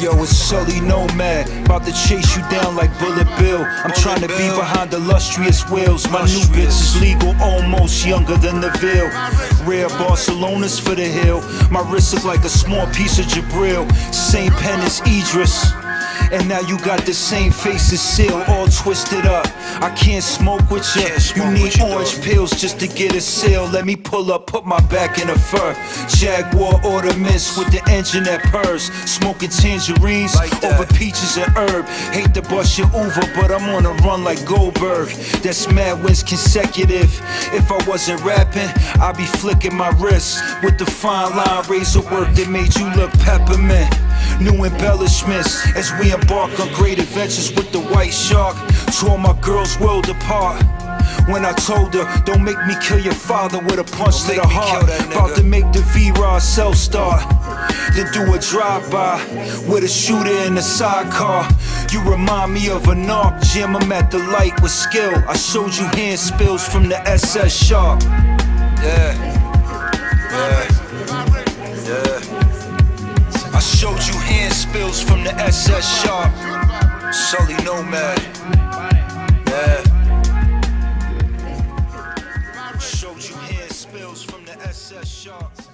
Yo, it's Sully Nomad, about to chase you down like Bullet Bill. I'm trying to be behind illustrious wheels. My new bitch is legal, almost younger than the veil. Rare Barcelona's for the hill. My wrist look like a small piece of Jabril. Same pen as Idris. And now you got the same face as Seal, all twisted up. I can't smoke with you. You need orange pills just to get a sale. Let me pull up, put my back in the fur. Jaguar ornaments with the engine that purrs. Smoking tangerines over peaches and herb. Hate to bust your Uber, but I'm on a run like Goldberg. That's mad wins consecutive. If I wasn't rapping, I'd be flicking my wrists with the fine line razor work that made you look peppermint. New embellishments as we embark on great adventures with the white shark. Tore my girl's world apart. When I told her, don't make me kill your father with a punch to the heart. About to make the V-Rod self start. Then do a drive-by with a shooter in the sidecar. You remind me of a narc Jim. I'm at the light with skill. I showed you hand spills from the SS Shark. Yeah. Yeah. Showed you hand spills from the SS Shark. Sully Nomad. Yeah. Showed you hand spills from the SS Shark.